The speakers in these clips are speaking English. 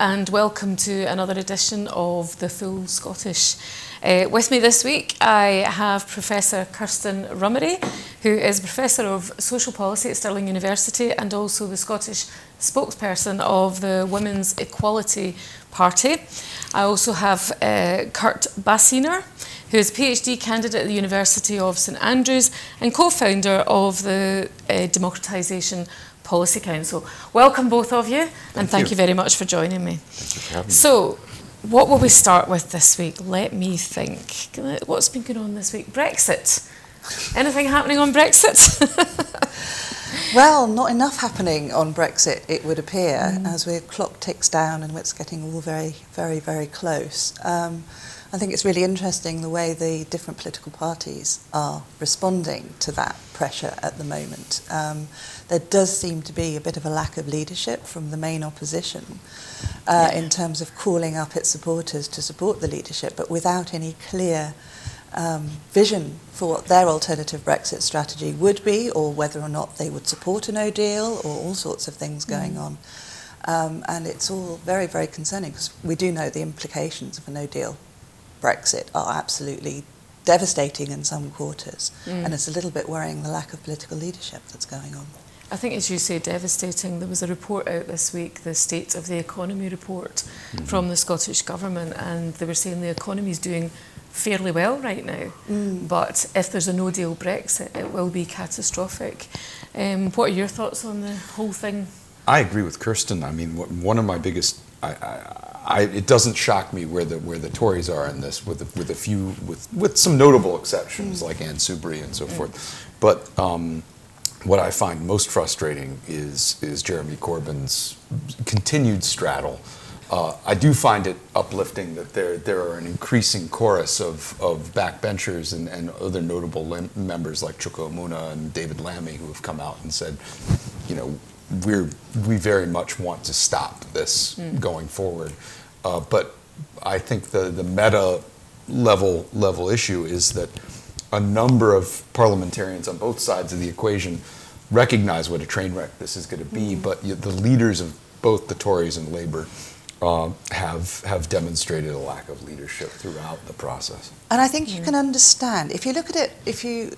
and welcome to another edition of the Full Scottish. Uh, with me this week, I have Professor Kirstein Rummery, who is Professor of Social Policy at Stirling University and also the Scottish spokesperson of the Women's Equality Party. I also have uh, Kurt Bassuener, who is PhD candidate at the University of St Andrews and co-founder of the uh, Democratisation Policy Council. Welcome both of you thank and thank you. you. very much for joining me. So, what will we start with this week? Let me think. What's been going on this week? Brexit. Anything happening on Brexit? well, not enough happening on Brexit, it would appear, mm. as the clock ticks down and it's getting all very, very, very close. Um, I think it's really interesting the way the different political parties are responding to that pressure at the moment. Um, there does seem to be a bit of a lack of leadership from the main opposition uh, in terms of calling up its supporters to support the leadership, but without any clear um, vision for what their alternative Brexit strategy would be, or whether or not they would support a no deal, or all sorts of things going mm. on. Um, and it's all very, very concerning because we do know the implications of a no deal Brexit are absolutely devastating in some quarters. Mm. And it's a little bit worrying the lack of political leadership that's going on. I think, as you say, devastating. There was a report out this week, the State of the Economy report mm -hmm. from the Scottish Government, and they were saying the economy is doing fairly well right now. Mm. But if there's a no deal Brexit, it will be catastrophic. Um, what are your thoughts on the whole thing? I agree with Kirstein. I mean, one of my biggest. I, I, I, it doesn't shock me where the where the Tories are in this, with a, with a few with with some notable exceptions mm. like Anna Soubry and so mm. forth. But um, what I find most frustrating is is Jeremy Corbyn's continued straddle. Uh, I do find it uplifting that there there are an increasing chorus of, of backbenchers and, and other notable members like Chuka Umunna and David Lammy who have come out and said, you know, we're, we very much want to stop this mm. going forward. Uh, but I think the, the meta level, level issue is that a number of parliamentarians on both sides of the equation recognize what a train wreck this is going to be, mm. but the leaders of both the Tories and Labour uh, have have demonstrated a lack of leadership throughout the process. And I think you can understand if you look at it. If you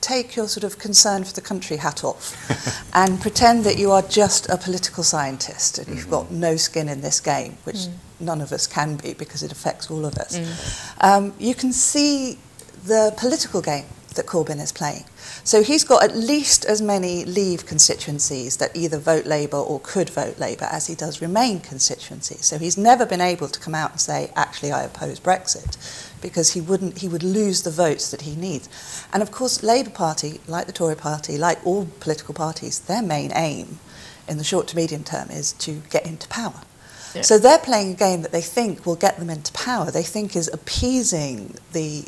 take your sort of concern for the country hat off and pretend that you are just a political scientist and mm -hmm. you've got no skin in this game, which mm. none of us can be because it affects all of us, mm. um, you can see the political game that Corbyn is playing. So he's got at least as many Leave constituencies that either vote Labour or could vote Labour as he does Remain constituencies. So he's never been able to come out and say, actually, I oppose Brexit, because he wouldn't he would lose the votes that he needs. And of course, Labour Party, like the Tory Party, like all political parties, their main aim in the short to medium term is to get into power. Yeah. So they're playing a game that they think will get them into power. They think is appeasing the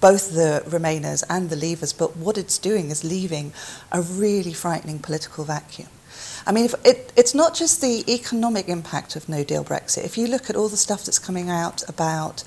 both the Remainers and the Leavers, but what it's doing is leaving a really frightening political vacuum. I mean, if it, it's not just the economic impact of no deal Brexit. If you look at all the stuff that's coming out about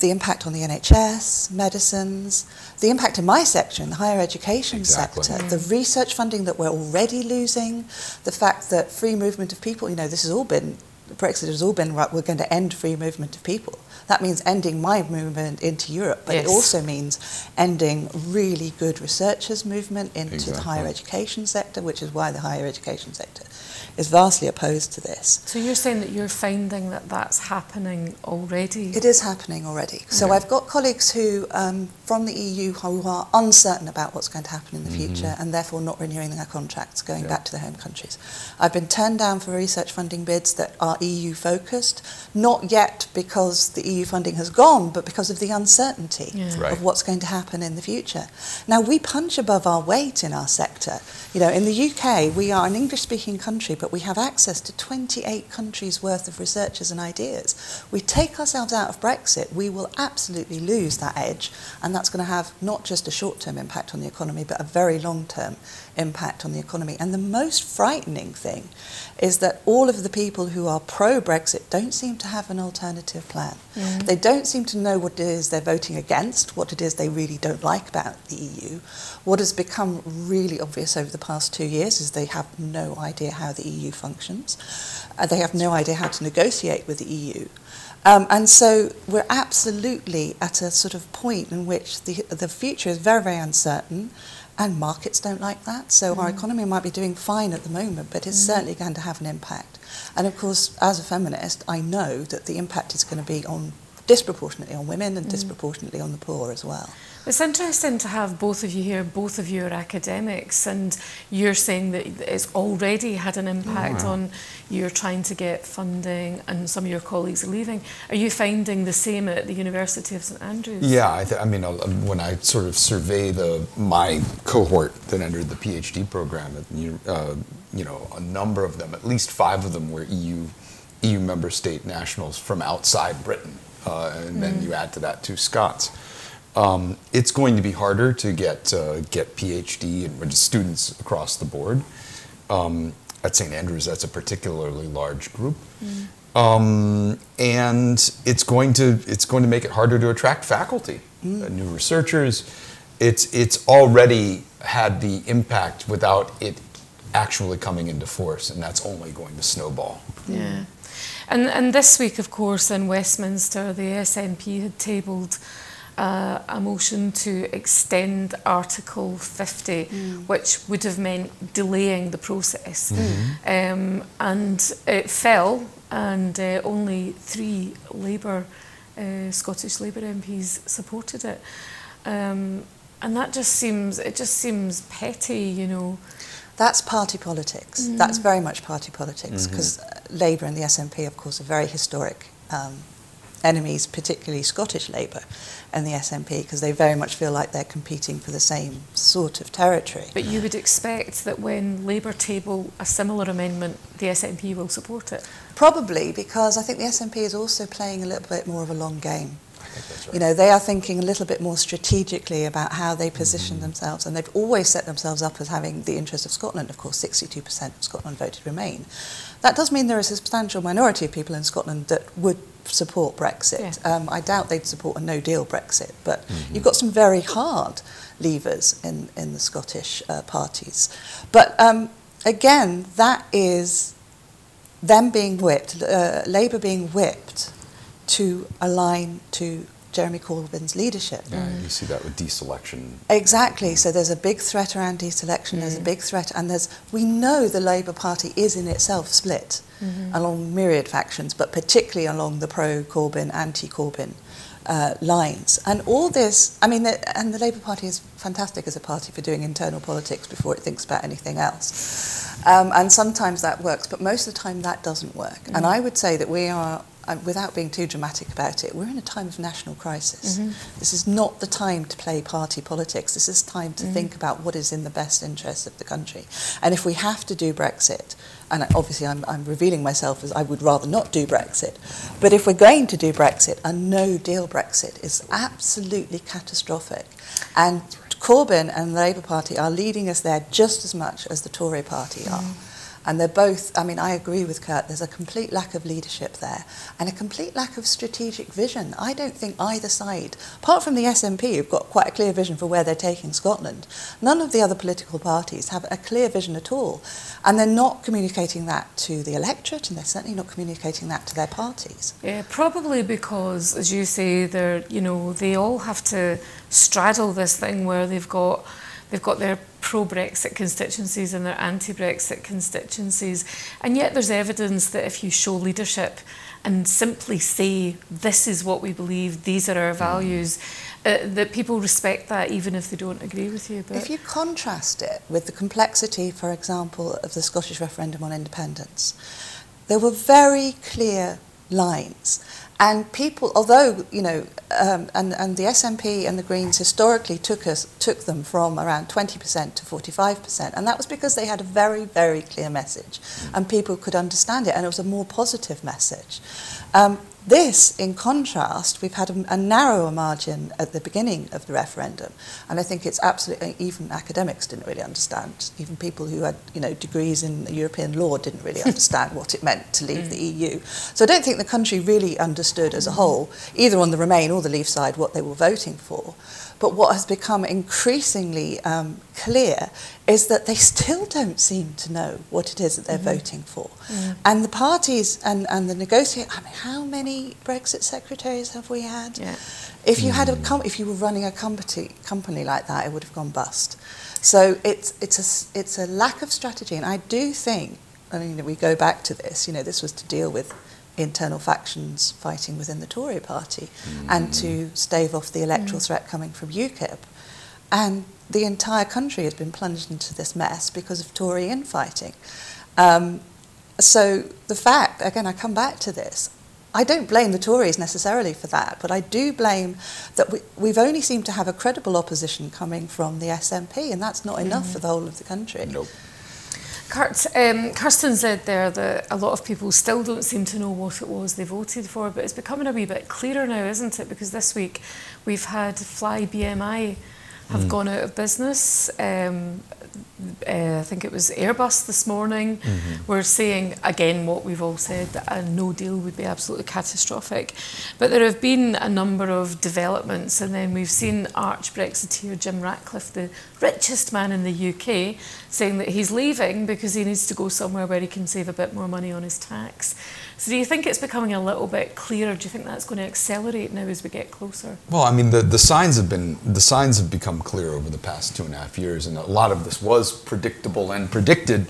the impact on the NHS, medicines, the impact in my section, the higher education exactly. sector, mm. the research funding that we're already losing, the fact that free movement of people, you know, this has all been, Brexit has all been, right, we're going to end free movement of people. That means ending my movement into Europe, but yes. it also means ending really good researchers' movement into exactly. the higher education sector, which is why the higher education sector is vastly opposed to this. So you're saying that you're finding that that's happening already? It is happening already. So. I've got colleagues who, um, from the EU, who are uncertain about what's going to happen in the mm -hmm. future and therefore not renewing their contracts, going yeah. back to their home countries. I've been turned down for research funding bids that are EU focused, not yet because the EU funding has gone, but because of the uncertainty yeah. right. of what's going to happen in the future. Now, we punch above our weight in our sector. You know, in the UK, we are an English-speaking country, but we have access to 28 countries worth of researchers and ideas. We take ourselves out of Brexit, we will absolutely lose that edge, and that's going to have not just a short-term impact on the economy, but a very long-term impact on the economy. And the most frightening thing is that all of the people who are pro Brexit don't seem to have an alternative plan. Mm. They don't seem to know what it is they're voting against, what it is they really don't like about the EU. What has become really obvious over the past two years is they have no idea how the EU functions. Uh, they have no idea how to negotiate with the EU. Um, and so we're absolutely at a sort of point in which the, the future is very, very uncertain and markets don't like that. So mm. our economy might be doing fine at the moment, but it's mm. certainly going to have an impact. And of course, as a feminist, I know that the impact is going to be on disproportionately on women and mm. disproportionately on the poor as well. It's interesting to have both of you here. Both of you are academics, and you're saying that it's already had an impact oh, wow. on you're trying to get funding, and some of your colleagues are leaving. Are you finding the same at the University of St Andrews? Yeah, I, I mean, when I sort of survey the my cohort that entered the PhD program, at, uh, you know, a number of them, at least five of them, were EU EU member state nationals from outside Britain, uh, and mm. then you add to that two Scots. Um, it's going to be harder to get uh, get PhD and students across the board. Um, at St Andrews, that's a particularly large group, mm. um, and it's going to it's going to make it harder to attract faculty, mm. uh, new researchers. It's it's already had the impact without it actually coming into force, and that's only going to snowball. Yeah, and and this week, of course, in Westminster, the SNP had tabled uh, a motion to extend Article 50, mm. which would have meant delaying the process. Mm-hmm. Um, and it fell, and uh, only three Labour, uh, Scottish Labour MPs supported it. Um, and that just seems, it just seems petty, you know. That's party politics. Mm. That's very much party politics because mm-hmm. Labour and the SNP, of course, are very historic um, enemies, particularly Scottish Labour and the SNP, because they very much feel like they're competing for the same sort of territory. But you would expect that when Labour table a similar amendment, the SNP will support it? Probably, because I think the SNP is also playing a little bit more of a long game. Right. You know, they are thinking a little bit more strategically about how they position mm-hmm. themselves, and they've always set themselves up as having the interest of Scotland. Of course, 62% of Scotland voted Remain. That does mean there is a substantial minority of people in Scotland that would support Brexit. Yeah. Um, I doubt they'd support a no deal Brexit, but mm-hmm. you've got some very hard Leavers in, in the Scottish uh, parties. But um, again, that is them being whipped, uh, Labour being whipped to align to Jeremy Corbyn's leadership. Yeah, you see that with deselection. Exactly. So there's a big threat around deselection. Mm. There's a mm. big threat, and there's we know the Labour Party is in itself split mm-hmm. along myriad factions, but particularly along the pro-Corbyn, anti-Corbyn uh, lines. And all this, I mean, the, and the Labour Party is fantastic as a party for doing internal politics before it thinks about anything else. Um, and sometimes that works, but most of the time that doesn't work. Mm. And I would say that we are uh, without being too dramatic about it, we're in a time of national crisis. Mm-hmm. This is not the time to play party politics. This is time to mm-hmm. think about what is in the best interest of the country. And if we have to do Brexit, and obviously I'm, I'm revealing myself as I would rather not do Brexit, but if we're going to do Brexit, a no deal Brexit is absolutely catastrophic. And Corbyn and the Labour Party are leading us there just as much as the Tory party are. Mm. And they're both, I mean, I agree with Kurt, there's a complete lack of leadership there and a complete lack of strategic vision. I don't think either side, apart from the SNP, who've got quite a clear vision for where they're taking Scotland, none of the other political parties have a clear vision at all. And they're not communicating that to the electorate and they're certainly not communicating that to their parties. Yeah, probably because, as you say, they're, you know, they all have to straddle this thing where they've got They've got their pro-Brexit constituencies and their anti-Brexit constituencies. And yet there's evidence that if you show leadership and simply say, this is what we believe, these are our mm. values, uh, that people respect that even if they don't agree with you. But if you contrast it with the complexity, for example, of the Scottish referendum on independence, there were very clear lines And people, although, you know, um, and, and the SNP and the Greens historically took, us, took them from around 20% to 45%, and that was because they had a very, very clear message, and people could understand it, and it was a more positive message. Um, this, in contrast, we've had a, a, narrower margin at the beginning of the referendum, and I think it's absolutely even academics didn't really understand. Even people who had, you know, degrees in European law didn't really understand what it meant to leave mm. the EU. So I don't think the country really understood as a whole, either on the Remain or the Leave side, what they were voting for. But what has become increasingly um, clear is that they still don't seem to know what it is that they're mm-hmm. voting for. Mm. And the parties and, and the negotiate. I mean, how many Brexit secretaries have we had? Yeah. If you mm. had a com- if you were running a company company like that, it would have gone bust. So it's it's a it's a lack of strategy, and I do think. I mean, we go back to this. You know, this was to deal with internal factions fighting within the Tory party mm. and to stave off the electoral mm. threat coming from UKIP. And the entire country has been plunged into this mess because of Tory infighting. Um, so the fact, again, I come back to this, I don't blame the Tories necessarily for that, but I do blame that we, we've only seemed to have a credible opposition coming from the SNP, and that's not enough mm. for the whole of the country. Nope. Kurt, um, Kirsten said there that a lot of people still don't seem to know what it was they voted for, but it's becoming a wee bit clearer now, isn't it? Because this week we've had Fly BMI have mm. gone out of business. Um, uh, I think it was Airbus this morning, mm-hmm. we're saying again what we've all said that a no deal would be absolutely catastrophic. But there have been a number of developments, and then we've seen arch Brexiteer Jim Ratcliffe, the richest man in the UK, saying that he's leaving because he needs to go somewhere where he can save a bit more money on his tax. So do you think it's becoming a little bit clearer? Do you think that's going to accelerate now as we get closer? Well, I mean, the, the signs have been the signs have become clear over the past two and a half years, and a lot of this was predictable and predicted.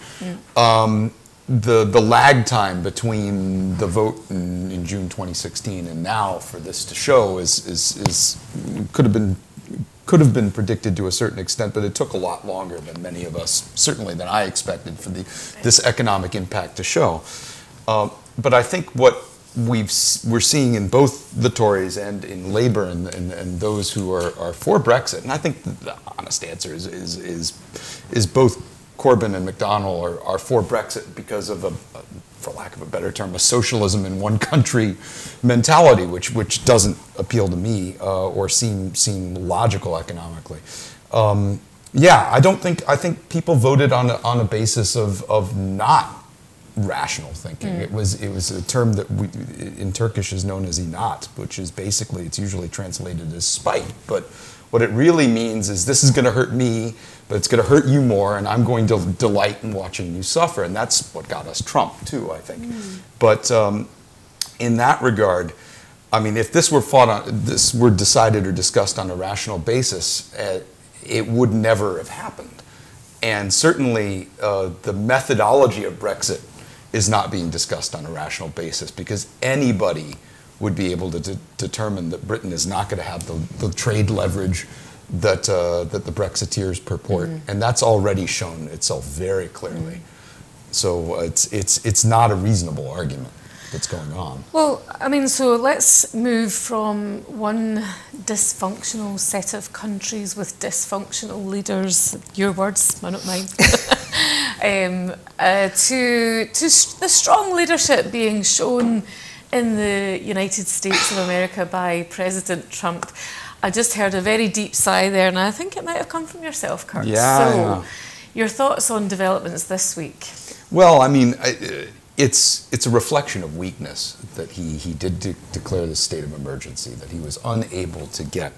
Um, the the lag time between the vote in, in, June 2016 and now for this to show is is, is could have been could have been predicted to a certain extent, but it took a lot longer than many of us, certainly than I expected, for the this economic impact to show. Uh, but I think what we've we're seeing in both the Tories and in Labour and, and, and those who are, are for Brexit, and I think the honest answer is is is, is both Corbyn and McDonnell are, are for Brexit because of a, a, for lack of a better term, a socialism in one country mentality, which which doesn't appeal to me uh, or seem seem logical economically. Um, yeah, I don't think I think people voted on a, on a basis of of not rational thinking. Mm. It was it was a term that we, in Turkish is known as inat, which is basically it's usually translated as spite, but what it really means is this is going to hurt me, but it's going to hurt you more, and I'm going to delight in watching you suffer, and that's what got us Trump too, I think. Mm. But um, in that regard. I mean, if this were fought on, this were decided or discussed on a rational basis, uh, it would never have happened. And certainly, uh, the methodology of Brexit is not being discussed on a rational basis because anybody would be able to de- determine that Britain is not going to have the, the, trade leverage that, uh, that the Brexiteers purport. Mm-hmm. And that's already shown itself very clearly. Mm-hmm. So it's, it's, it's not a reasonable argument that's going on. Well, I mean, so let's move from one dysfunctional set of countries with dysfunctional leaders, your words, not mine, um, uh, to, to the strong leadership being shown in the United States of America by President Trump. I just heard a very deep sigh there, and I think it might have come from yourself, Kurt. Yeah. So, yeah. your thoughts on developments this week? Well, I mean, it's it's a reflection of weakness that he he did de- declare the state of emergency, that he was unable to get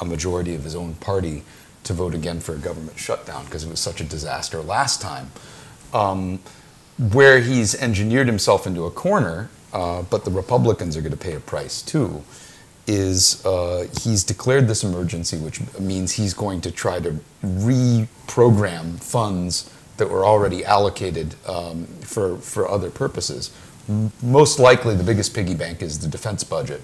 a majority of his own party to vote again for a government shutdown because it was such a disaster last time. Um, where he's engineered himself into a corner, uh, but the Republicans are going to pay a price too, is uh, he's declared this emergency, which means he's going to try to reprogram funds that were already allocated um, for, for other purposes. most likely, the biggest piggy bank is the defense budget,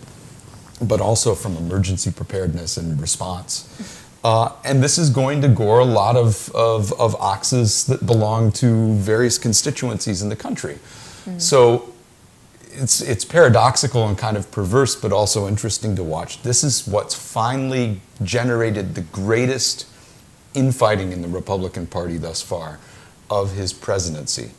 but also from emergency preparedness and response. Uh, and this is going to gore a lot of, of, of, oxes that belong to various constituencies in the country. Mm. So it's it's paradoxical and kind of perverse, but also interesting to watch. This is what's finally generated the greatest infighting in the Republican Party thus far of his presidency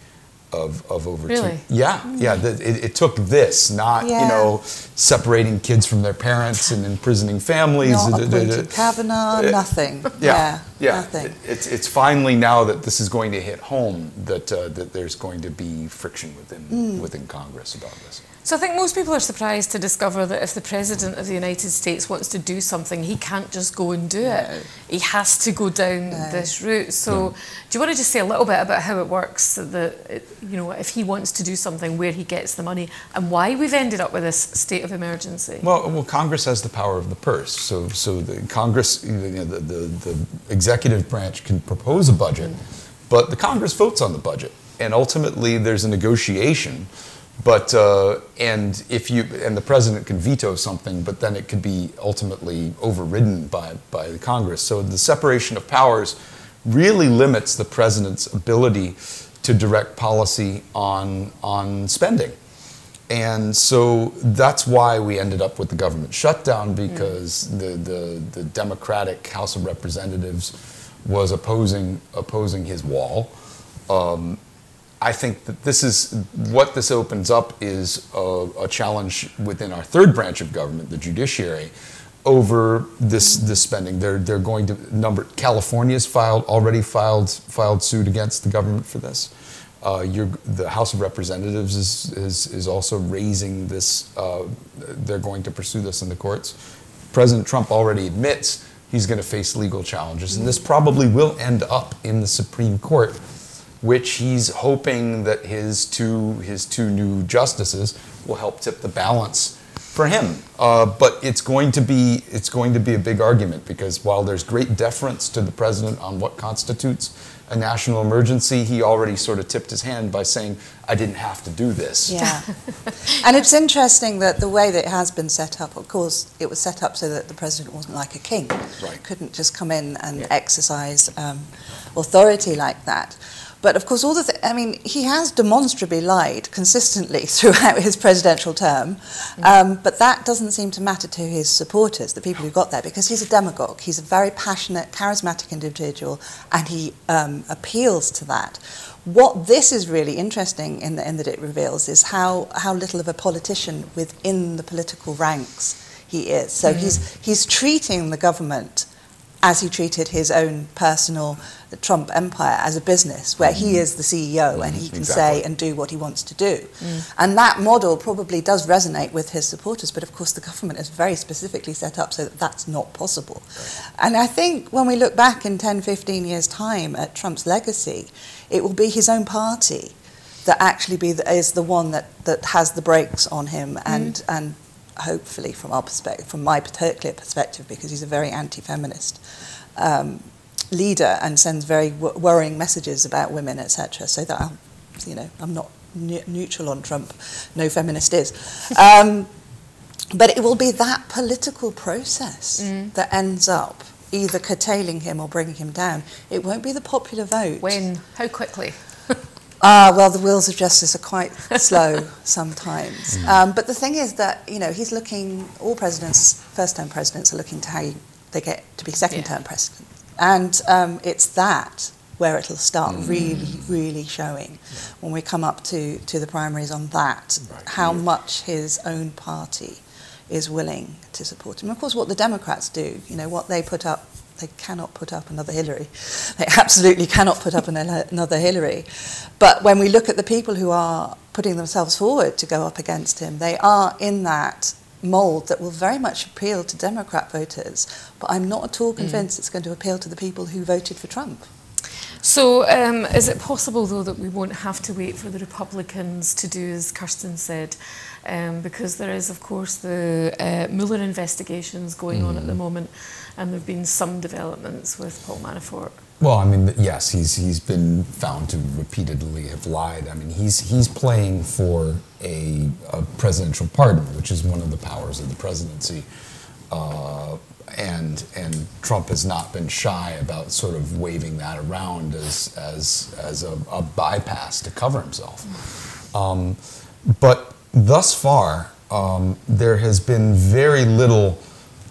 of, of over really? two. Yeah, yeah. The, it, it, took this, not yeah. you know separating kids from their parents and imprisoning families. Not Kavanaugh, nothing. Yeah, yeah. yeah. Nothing. It, it's it's finally now that this is going to hit home that uh, that there's going to be friction within mm. within Congress about this. So I think most people are surprised to discover that if the President of the United States wants to do something, he can't just go and do it. He has to go down no. this route. So no. do you want to just say a little bit about how it works? That you know, if he wants to do something, where he gets the money, and why we've ended up with this state of emergency? Well, well, Congress has the power of the purse. So, so the Congress, you know, the, the, the executive branch can propose a budget, mm. but the Congress votes on the budget, and ultimately there's a negotiation but uh, and if you and the president can veto something, but then it could be ultimately overridden by by the Congress. So the separation of powers really limits the president's ability to direct policy on on spending. And so that's why we ended up with the government shutdown because mm. the, the, the Democratic House of Representatives was opposing opposing his wall. Um, I think that this is what this opens up is a, a, challenge within our third branch of government, the judiciary, over this this spending. They're they're going to number California's filed already filed filed suit against the government for this. Uh, the House of Representatives is is, is also raising this. Uh, they're going to pursue this in the courts. President Trump already admits he's going to face legal challenges, and this probably will end up in the Supreme Court which he's hoping that his two his two new justices will help tip the balance for him. Uh, but it's going to be it's going to be a big argument because while there's great deference to the president on what constitutes a national emergency, he already sort of tipped his hand by saying, "I didn't have to do this." Yeah, and it's interesting that the way that it has been set up, of course, it was set up so that the president wasn't like a king, right. couldn't just come in and yeah. exercise um, authority like that. But of course, all the th- I mean, he has demonstrably lied consistently throughout his presidential term, um, but that doesn't seem to matter to his supporters, the people who got there, because he's a demagogue. He's a very passionate, charismatic individual, and he um, appeals to that. What this is really interesting in, the, in that it reveals is how, how little of a politician within the political ranks he is. So mm-hmm. he's, he's treating the government as he treated his own personal Trump empire as a business where mm-hmm. he is the CEO mm-hmm. and he can exactly. say and do what he wants to do. Mm. And that model probably does resonate with his supporters, but of course the government is very specifically set up so that that's not possible. Right. And I think when we look back in 10, 15 years' time at Trump's legacy, it will be his own party that actually be the, is the one that, that has the brakes on him mm. and, and hopefully from our perspective, from my particular perspective, because he's a very anti-feminist, um, leader and sends very worrying messages about women, etc. So that I'm, you know, I'm not ne neutral on Trump. No feminist is. Um, but it will be that political process mm. that ends up either curtailing him or bringing him down. It won't be the popular vote. When? How quickly? Ah, uh, well, the wheels of justice are quite slow sometimes. Mm. Um, but the thing is that, you know, he's looking, all presidents, first-term presidents are looking to how you, they get to be second-term yeah. president. And um, it's that where it'll start mm. really, really showing yeah. when we come up to, to the primaries on that, right. how yeah. much his own party is willing to support him. Of course, what the Democrats do, you know, what they put up, they cannot put up another Hillary. They absolutely cannot put up another Hillary. But when we look at the people who are putting themselves forward to go up against him, they are in that mould that will very much appeal to Democrat voters, but I'm not at all mm. convinced mm. it's going to appeal to the people who voted for Trump. So, um, is it possible, though, that we won't have to wait for the Republicans to do as Kirstein said? Um, because there is, of course, the uh, Mueller investigations going mm. on at the mm. moment, and there have been some developments with Paul Manafort. Well, I mean, yes, he's he's been found to repeatedly have lied. I mean, he's he's playing for a, a presidential pardon, which is one of the powers of the presidency, uh, and and Trump has not been shy about sort of waving that around as as as a, a bypass to cover himself. Um, but thus far, um, there has been very little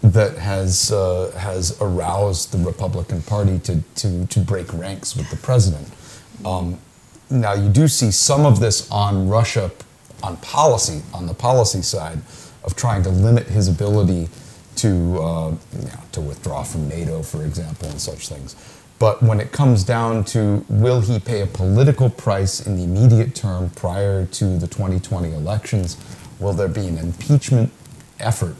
that has uh, has aroused the Republican Party to, to, to break ranks with the president. Um, now you do see some of this on Russia, on policy, on the policy side, of trying to limit his ability to uh, you know, to withdraw from NATO, for example, and such things. But when it comes down to will he pay a political price in the immediate term prior to the 2020 elections, will there be an impeachment effort?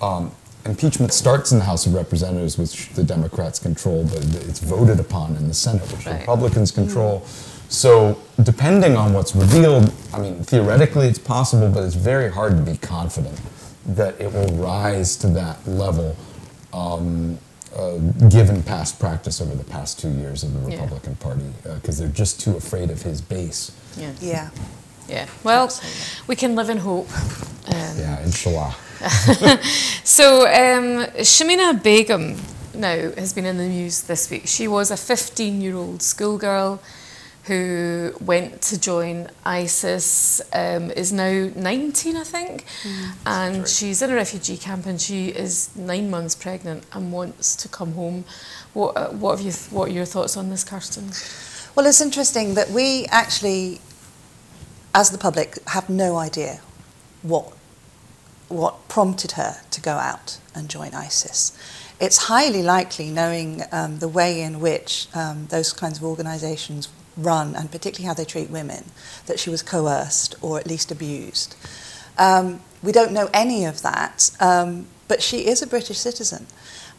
Um, impeachment starts in the House of Representatives, which the Democrats control, but it's voted upon in the Senate, which right. Republicans control. So, depending on what's revealed, I mean, theoretically it's possible, but it's very hard to be confident that it will rise to that level. Um, uh, given past practice over the past two years of the Republican yeah. Party, because uh, they're just too afraid of his base. Yeah. Yeah. Yeah. Well, we can live in hope. Um, yeah, inshallah. so, um, Shamima Begum now has been in the news this week. She was a 15 year old schoolgirl who went to join ISIS, um, is now 19, I think, mm, and right. she's in a refugee camp and she is nine months pregnant and wants to come home. What, uh, what, have you what are your thoughts on this, Kirstein? Well, it's interesting that we actually, as the public, have no idea what what prompted her to go out and join ISIS. It's highly likely, knowing um, the way in which um, those kinds of organisations run, and particularly how they treat women, that she was coerced or at least abused. Um, we don't know any of that, um, but she is a British citizen.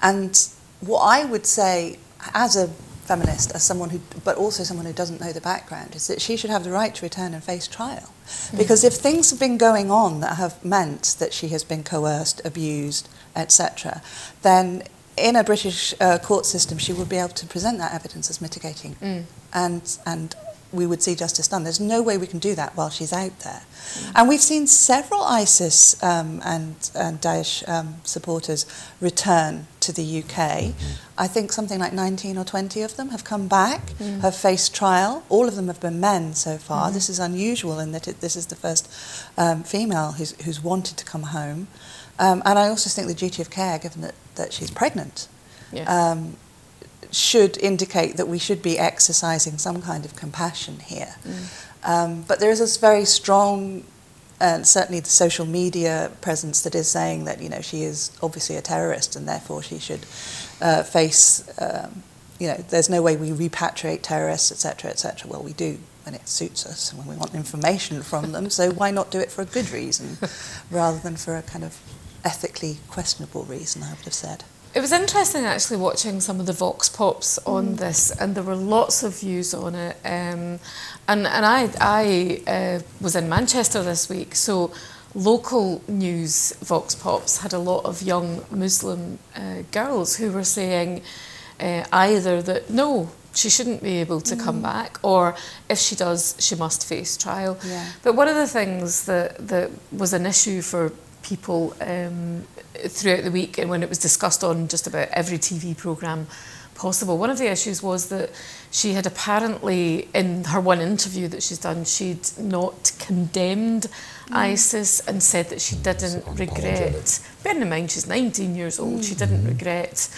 And what I would say, as a feminist, as someone who, but also someone who doesn't know the background, is that she should have the right to return and face trial. Mm. Because if things have been going on that have meant that she has been coerced, abused, etc., then in a British uh, court system, she would be able to present that evidence as mitigating, mm. and and we would see justice done. There's no way we can do that while she's out there, mm. and we've seen several ISIS um, and and Daesh um, supporters return to the UK. Mm-hmm. I think something like 19 or 20 of them have come back, mm. have faced trial. All of them have been men so far. Mm-hmm. This is unusual in that it, this is the first um, female who's who's wanted to come home. Um, and I also think the duty of care, given that, that she's pregnant, yeah. Should indicate that we should be exercising some kind of compassion here. Mm. Um, but there is this very strong, and certainly the social media presence that is saying that you know she is obviously a terrorist and therefore she should uh, face. Um, you know, there's no way we repatriate terrorists, etc., etc. Well, we do when it suits us and when we want information from them. So why not do it for a good reason rather than for a kind of ethically questionable reason, I would have said. It was interesting actually watching some of the vox pops on mm. this, and there were lots of views on it. Um, and and I I uh, was in Manchester this week, so local news vox pops had a lot of young Muslim uh, girls who were saying uh, either that no, she shouldn't be able to mm. come back, or if she does, she must face trial. Yeah. But one of the things that that was an issue for people um, throughout the week and when it was discussed on just about every TV programme possible. One of the issues was that she had apparently, in her one interview that she's done, she'd not condemned mm. ISIS and said that she mm, didn't regret. Bearing in mind she's 19 years old, mm. she didn't mm-hmm. regret.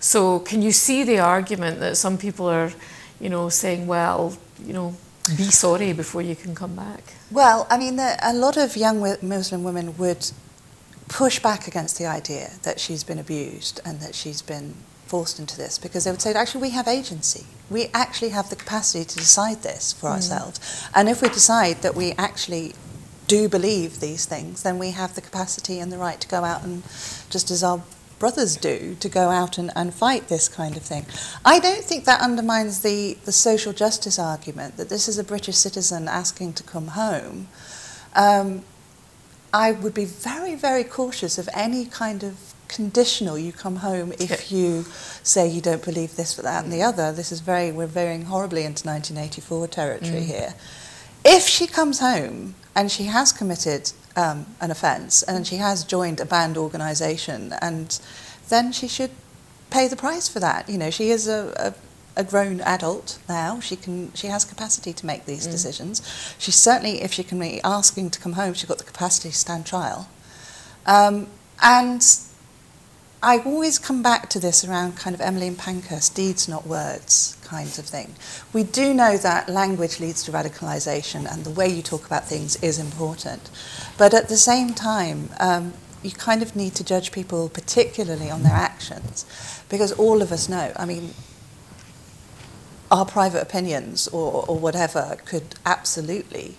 So can you see the argument that some people are, you know, saying, well, you know, be sorry before you can come back? Well, I mean, the, a lot of young Muslim women would push back against the idea that she's been abused and that she's been forced into this because they would say, actually, we have agency. We actually have the capacity to decide this for mm. ourselves. And if we decide that we actually do believe these things, then we have the capacity and the right to go out and, just as our brothers do, to go out and, and fight this kind of thing. I don't think that undermines the, the social justice argument that this is a British citizen asking to come home. Um, I would be very, very cautious of any kind of conditional you come home if you say you don't believe this, that, and the other. This is very, we're veering horribly into 1984 territory mm. here. If she comes home and she has committed um, an offence and she has joined a banned organisation, and then she should pay the price for that. You know, she is a, a a grown adult now. She can she has capacity to make Mm. these decisions. She's certainly, if she can be asking to come home, she's got the capacity to stand trial. Um, and I always come back to this around kind of Emmeline Pankhurst, deeds not words kind of thing. We do know that language leads to radicalisation and the way you talk about things is important. But at the same time, um, you kind of need to judge people particularly on their actions because all of us know, I mean, our private opinions or, or whatever could absolutely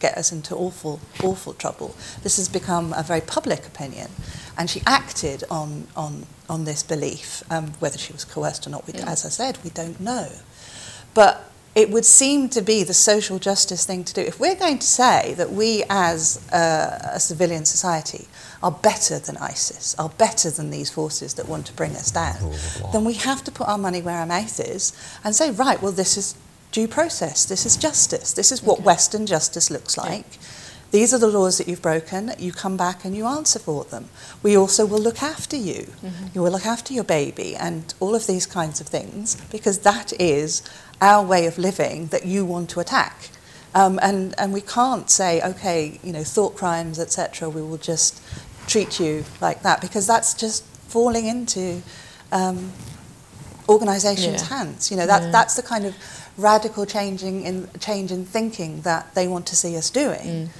get us into awful, awful trouble. This has become a very public opinion, and she acted on, on, on this belief. Um, whether she was coerced or not, we, as I said, we don't know. But it would seem to be the social justice thing to do. If we're going to say that we as a, a civilian society are better than ISIS, are better than these forces that want to bring us down, Rule then we have to put our money where our mouth is and say, right, well, this is due process, this is justice, this is what Okay. Western justice looks like. These are the laws that you've broken. You come back and you answer for them. We also will look after you. You will look after your baby and all of these kinds of things because that is our way of living that you want to attack. Um, and, and we can't say, okay, you know, thought crimes, etc., we will just treat you like that because that's just falling into um, organisations' Yeah. hands. You know, that, Yeah. that's the kind of radical changing in, change in thinking that they want to see us doing.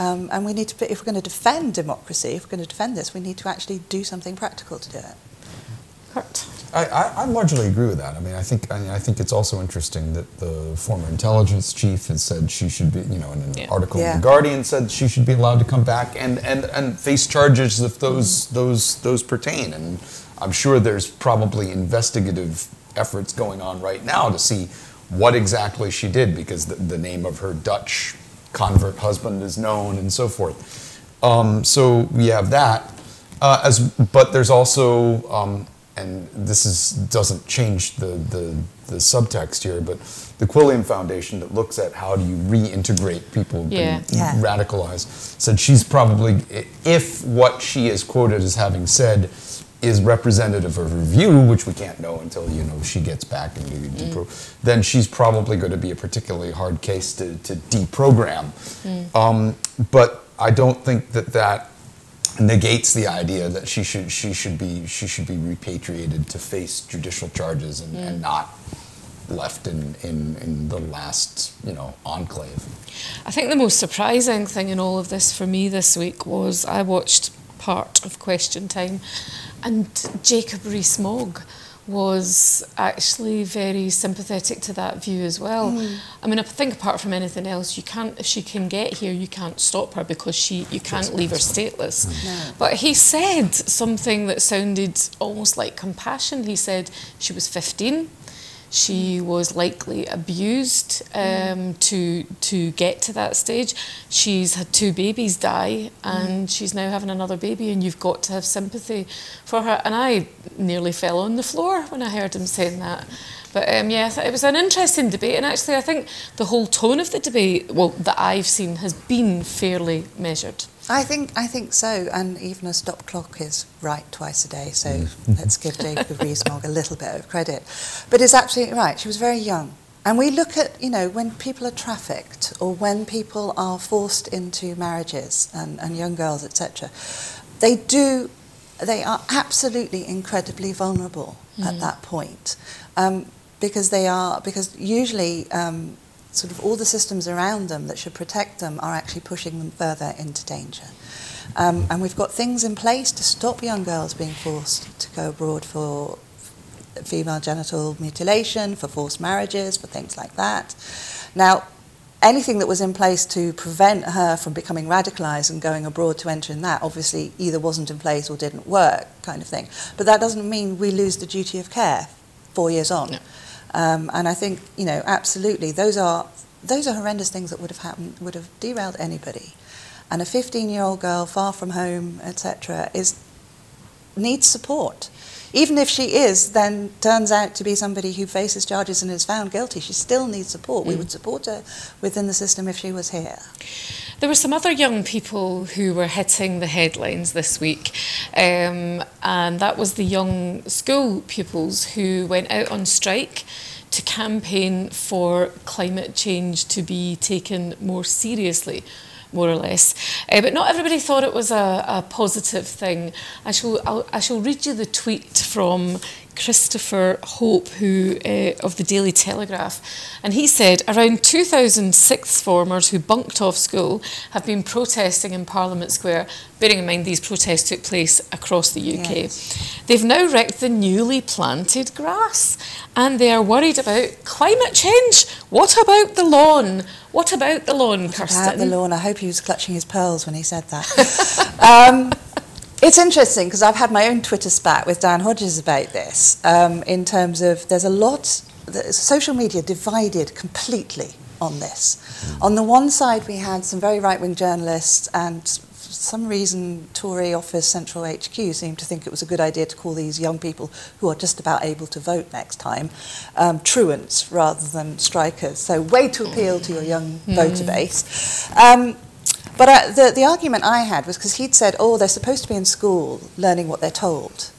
Um, and we need to, if we're going to defend democracy, if we're going to defend this, we need to actually do something practical to do it. Kurt. I, I, I largely agree with that. I mean, I think I, mean, I think it's also interesting that the former intelligence chief has said she should be, you know, in an Yeah. article in the Guardian said she should be allowed to come back and, and, and face charges if those those those pertain. And I'm sure there's probably investigative efforts going on right now to see what exactly she did because the, the name of her Dutch convert husband is known and so forth. Um, so we have that. Uh, as, but there's also, um, and this is, doesn't change the, the, the subtext here, but the Quilliam Foundation that looks at how do you reintegrate people who've Yeah. been Yeah. radicalized said she's probably, if what she is quoted as having said is representative of her view, which we can't know until you know she gets back and we mm. depro- then she's probably going to be a particularly hard case to, to deprogram. Mm. Um, but I don't think that that negates the idea that she should she should be she should be repatriated to face judicial charges and, and mm. not left in, in, in the last you know enclave. I think the most surprising thing in all of this for me this week was I watched part of Question Time and Jacob Rees-Mogg was actually very sympathetic to that view as well. Hmm. I mean, I think apart from anything else, you can't, if she can get here, you can't stop her because she, you can't leave her stateless. Hmm. No. But he said something that sounded almost like compassion. He said she was 15. She was likely abused um, to to get to that stage. She's had two babies die, and she's now having another baby. And you've got to have sympathy for her. And I nearly fell on the floor when I heard him saying that. But um, yeah, it was an interesting debate. And actually, I think the whole tone of the debate, well, that I've seen, has been fairly measured. I think I think so, and even a stop clock is right twice a day. So let's give Jacob Rees-Mogg a little bit of credit. But it's absolutely right. She was very young, and we look at you know when people are trafficked or when people are forced into marriages and, and young girls etc. They do. They are absolutely incredibly vulnerable at that point, um, because they are because usually um, sort of all the systems around them that should protect them are actually pushing them further into danger. Um, and we've got things in place to stop young girls being forced to go abroad for female genital mutilation, for forced marriages, for things like that. Now, anything that was in place to prevent her from becoming radicalised and going abroad to enter in that obviously either wasn't in place or didn't work, kind of thing. But that doesn't mean we lose the duty of care four years on. No. Um, and I think, you know, absolutely, those are those are horrendous things that would have happened, would have derailed anybody. And a 15-year-old girl, far from home, etc., is needs support. Even if she is, then turns out to be somebody who faces charges and is found guilty, she still needs support. We would support her within the system if she was here. There were some other young people who were hitting the headlines this week, um, and that was the young school pupils who went out on strike to campaign for climate change to be taken more seriously more or less. Uh, but not everybody thought it was a, a positive thing. I shall, I'll, I shall read you the tweet from Christopher Hope, who uh, of the Daily Telegraph, and he said around 2,000 sixth formers who bunked off school have been protesting in Parliament Square. Bearing in mind these protests took place across the UK, yes. they've now wrecked the newly planted grass, and they are worried about climate change. What about the lawn? What about the lawn, what Kirstein? About the lawn. I hope he was clutching his pearls when he said that. um, it's interesting because I've had my own Twitter spat with Dan Hodges about this um, in terms of there's a lot, social media divided completely on this. Mm. On the one side, we had some very right wing journalists and for some reason Tory office central HQ seemed to think it was a good idea to call these young people who are just about able to vote next time um, truants rather than strikers. So way to appeal to your young mm. voter base. Um, but I, the, the argument I had was because he'd said, oh, they're supposed to be in school learning what they're told.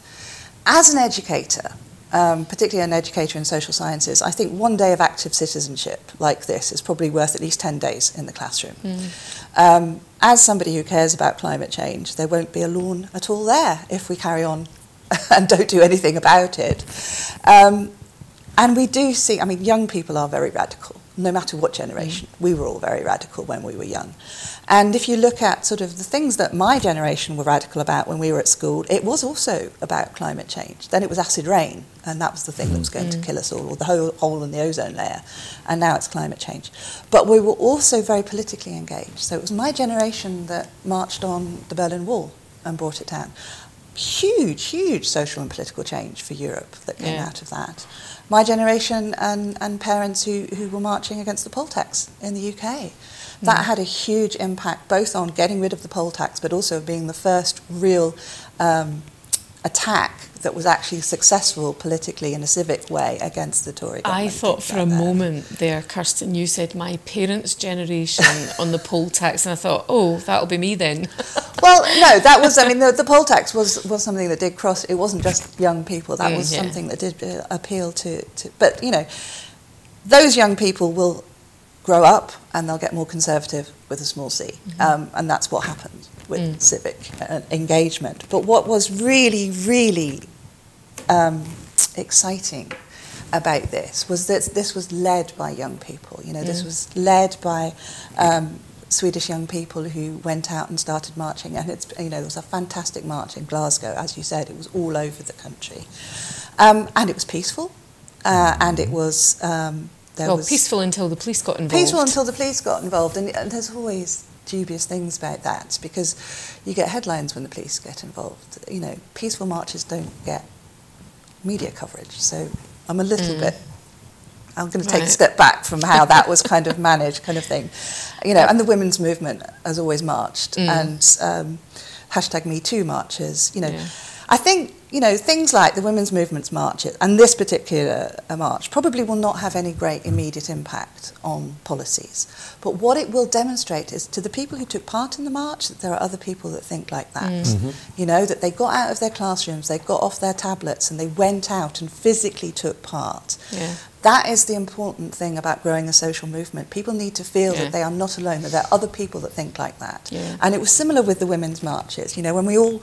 As an educator, um, particularly an educator in social sciences, I think one day of active citizenship like this is probably worth at least 10 days in the classroom. Mm. Um, as somebody who cares about climate change, there won't be a lawn at all there if we carry on and don't do anything about it. Um, and we do see, I mean, young people are very radical, no matter what generation. Mm. We were all very radical when we were young. And if you look at sort of the things that my generation were radical about when we were at school, it was also about climate change. Then it was acid rain, and that was the thing mm. that was going mm. to kill us all, or the whole hole in the ozone layer. And now it's climate change. But we were also very politically engaged. So it was my generation that marched on the Berlin Wall and brought it down. Huge, huge social and political change for Europe that came yeah. out of that. My generation and, and parents who, who were marching against the poll tax in the UK that mm. had a huge impact both on getting rid of the poll tax, but also being the first real um, attack that was actually successful politically in a civic way against the Tory government. I thought for a moment there, Kirstein, you said my parents' generation on the poll tax, and I thought, oh, that'll be me then. well, no, that was, I mean, the, the, poll tax was, was something that did cross, it wasn't just young people, that mm, was yeah. something that did uh, appeal to, to, but, you know, those young people will grow up and they'll get more conservative with a small c. Mm-hmm. Um, and that's what happened with mm. civic uh, engagement. But what was really, really um, exciting about this was that this was led by young people. You know, mm. this was led by um, Swedish young people who went out and started marching. And it's, you know, there was a fantastic march in Glasgow, as you said, it was all over the country. Um, and it was peaceful, uh, and it was um, there well, was peaceful until the police got involved. Peaceful until the police got involved, and, and there's always dubious things about that because you get headlines when the police get involved. You know, peaceful marches don't get media coverage, so I'm a little mm. bit. I'm going to take right. a step back from how that was kind of managed, kind of thing, you know. And the women's movement has always marched, mm. and um, hashtag Me Too marches. You know, yeah. I think you know, things like the Women's Movement's March and this particular uh, march probably will not have any great immediate impact on policies. But what it will demonstrate is to the people who took part in the march that there are other people that think like that. Mm. Mm-hmm. You know, that they got out of their classrooms, they got off their tablets and they went out and physically took part. Yeah. That is the important thing about growing a social movement. People need to feel yeah. that they are not alone, that there are other people that think like that. Yeah. And it was similar with the women's marches. You know, when we all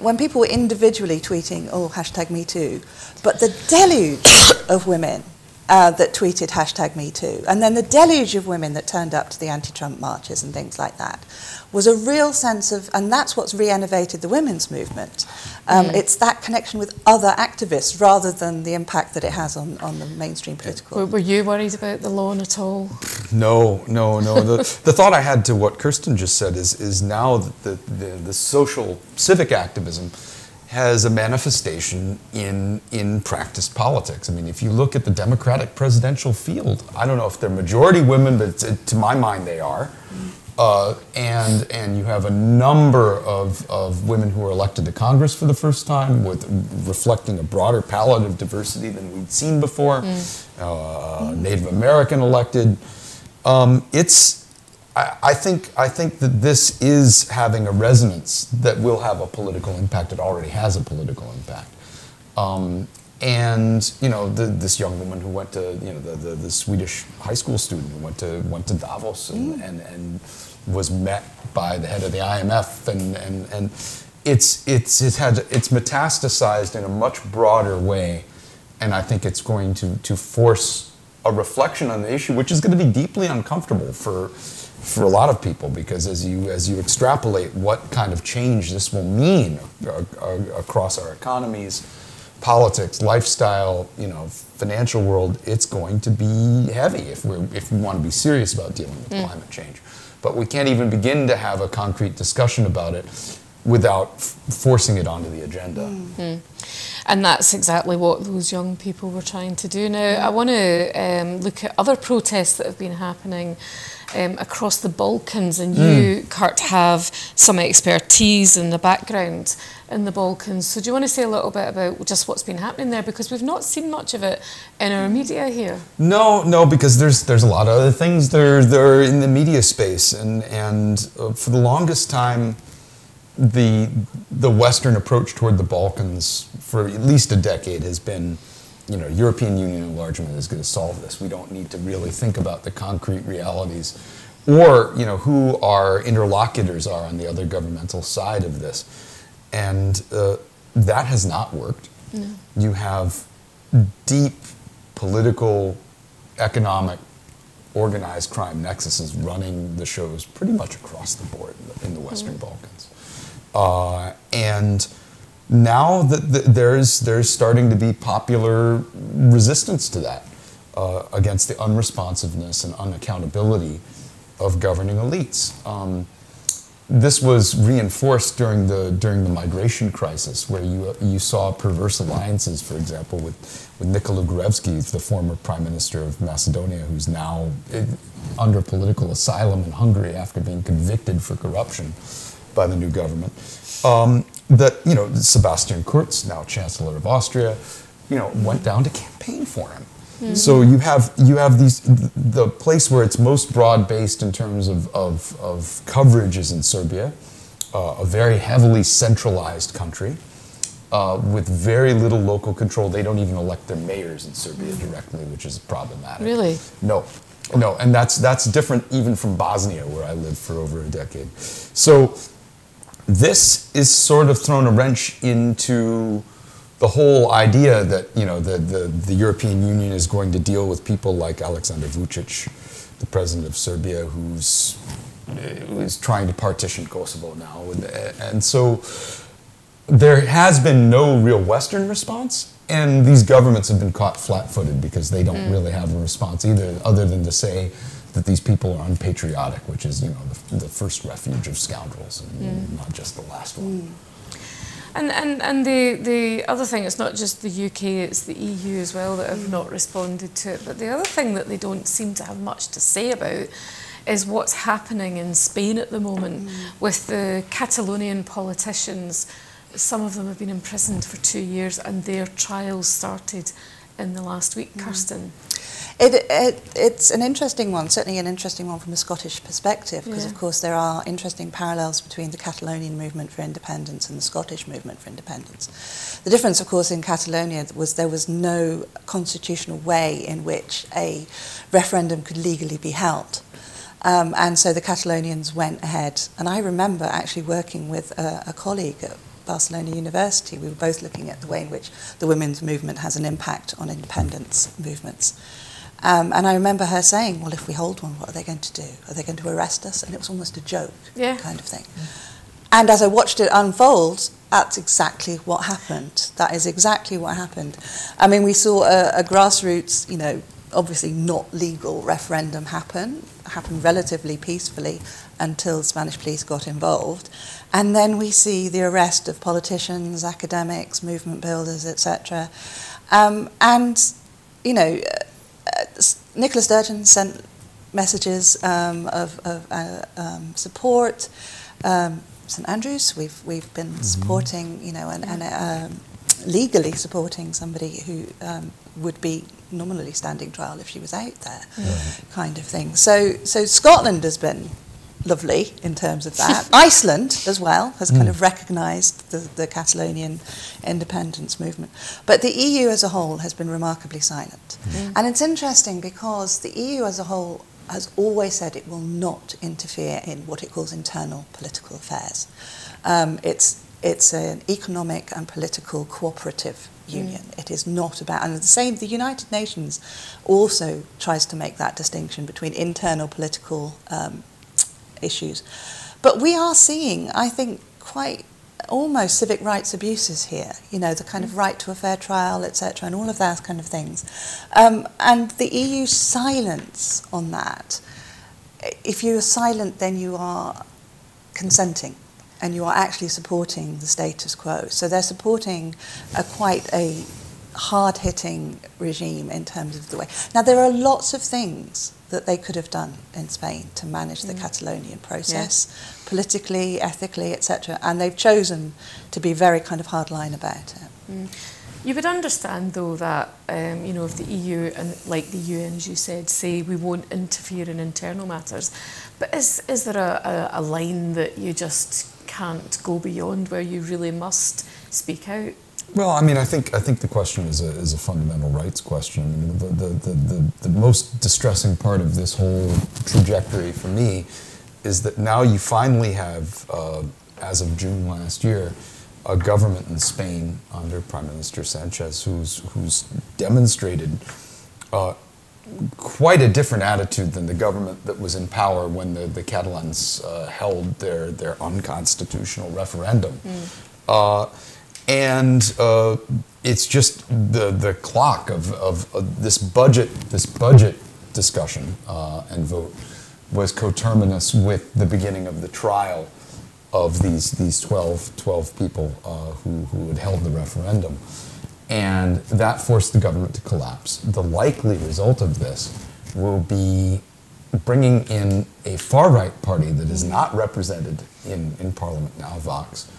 when people were individually tweeting, oh, hashtag me too, but the deluge of women uh, that tweeted hashtag me too, and then the deluge of women that turned up to the anti-Trump marches and things like that, was a real sense of, and that's what's re-innovated the women's movement. Um, mm. It's that connection with other activists rather than the impact that it has on, on the mainstream political. Were, were you worried about the lawn at all? No, no, no. the, the thought I had to what Kirstein just said is, is now that the, the, the social civic activism has a manifestation in in practice politics. I mean, if you look at the Democratic presidential field, I don't know if they're majority women, but to my mind they are. Uh, and and you have a number of, of women who are elected to Congress for the first time, with reflecting a broader palette of diversity than we'd seen before. Mm. Uh, Native American elected. Um, it's I, I, think I think that this is having a resonance that will have a political impact. It already has a political impact. Um, and you know the, this young woman who went to you know the, the, the, Swedish high school student who went to went to Davos and, mm. and, and was met by the head of the IMF and and, and it's it's it had it's metastasized in a much broader way and I think it's going to to force a reflection on the issue which is going to be deeply uncomfortable for for a lot of people because as you as you extrapolate what kind of change this will mean uh, uh, across our economies politics, lifestyle, you know, financial world, it's going to be heavy if we if we want to be serious about dealing with mm. climate change. But we can't even begin to have a concrete discussion about it without forcing it onto the agenda. Mm. Mm. And that's exactly what those young people were trying to do. Now, I want to um, look at other protests that have been happening um, across the Balkans, and you, mm. Kurt, have some expertise in the background in the Balkans. So, do you want to say a little bit about just what's been happening there? Because we've not seen much of it in our media here. No, no, because there's there's a lot of other things that are, that are in the media space, and and uh, for the longest time, the the Western approach toward the Balkans for at least a decade has been you know, European Union enlargement is going to solve this. We don't need to really think about the concrete realities or, you know, who our interlocutors are on the other governmental side of this. And uh, that has not worked. No. You have deep political, economic, organized crime nexuses running the shows pretty much across the board in the Western mm. Balkans. Uh, and now that the, there's there's starting to be popular resistance to that uh, against the unresponsiveness and unaccountability of governing elites. Um, this was reinforced during the during the migration crisis, where you you saw perverse alliances, for example, with with Nikola Gruevski, the former prime minister of Macedonia, who's now under political asylum in Hungary after being convicted for corruption by the new government. Um, that you know Sebastian Kurz, now Chancellor of Austria, you know went down to campaign for him. Mm-hmm. So you have you have these the place where it's most broad based in terms of, of, of coverage is in Serbia, uh, a very heavily centralized country. Uh, with very little local control, they don't even elect their mayors in Serbia directly, which is problematic. Really? No, no, and that's that's different even from Bosnia, where I lived for over a decade. So this is sort of thrown a wrench into the whole idea that you know the, the, the, European Union is going to deal with people like Alexander Vucic, the president of Serbia, who's who's trying to partition Kosovo now, and so there has been no real Western response, and these governments have been caught flat-footed because they don't mm. really have a response either, other than to say that these people are unpatriotic, which is you know the, the first refuge of scoundrels, and mm. not just the last one. Mm. And, and, and the, the other thing, it's not just the UK, it's the EU as well that have mm. not responded to it. But the other thing that they don't seem to have much to say about is what's happening in Spain at the moment mm. with the Catalonian politicians. Some of them have been imprisoned for two years and their trials started in the last week, mm. Kirstein. It, it, it's an interesting one, certainly an interesting one from a Scottish perspective, because yeah. of course there are interesting parallels between the Catalonian movement for independence and the Scottish movement for independence. The difference, of course, in Catalonia was there was no constitutional way in which a referendum could legally be held. Um, and so the Catalonians went ahead. And I remember actually working with a, a colleague at Barcelona University. We were both looking at the way in which the women's movement has an impact on independence movements. Um, and I remember her saying, well, if we hold one, what are they going to do? Are they going to arrest us? And it was almost a joke yeah. kind of thing. And as I watched it unfold, that's exactly what happened. That is exactly what happened. I mean, we saw a, a grassroots, you know, obviously not legal referendum happen, happen relatively peacefully until Spanish police got involved. And then we see the arrest of politicians, academics, movement builders, etc. Um, and, you know, uh, Nicola Sturgeon sent messages um, of, of uh, um, support. Um, St Andrews, we've we've been mm-hmm. supporting, you know, and, and um, legally supporting somebody who um, would be nominally standing trial if she was out there, yeah. kind of thing. So so Scotland has been lovely in terms of that. Iceland, as well, has kind of recognised the, the Catalonian independence movement. But the EU as a whole has been remarkably silent. And it's interesting because the EU as a whole has always said it will not interfere in what it calls internal political affairs. Um, it's, it's an economic and political cooperative union. It is not about, and the same, the United Nations also tries to make that distinction between internal political um, issues. But we are seeing, I think, quite almost civic rights abuses here, you know, the kind of right to a fair trial, etc., and all of those kind of things. Um, and the EU silence on that, if you are silent, then you are consenting and you are actually supporting the status quo. So they're supporting a quite a hard hitting regime in terms of the way. Now, there are lots of things that they could have done in Spain to manage the mm. Catalonian process, politically, ethically, etc. And they've chosen to be very kind of hardline about it. Mm. You would understand, though, that um, you know if the EU and like the UN, as you said, say we won't interfere in internal matters, but is is there a, a, a line that you just can't go beyond where you really must speak out? Well, I mean, I think I think the question is a, is a fundamental rights question. I mean, the, the, the, the, the most distressing part of this whole trajectory for me is that now you finally have, uh, as of June last year, a government in Spain under Prime Minister Sanchez who's who's demonstrated uh, quite a different attitude than the government that was in power when the, the Catalans uh, held their, their unconstitutional referendum. Uh, and uh, it's just the, the clock of, of, of this budget this budget discussion uh, and vote was coterminous with the beginning of the trial of these these 12, 12 people uh, who, who had held the referendum. And that forced the government to collapse. The likely result of this will be bringing in a far right party that is not represented in, in parliament now, Vox.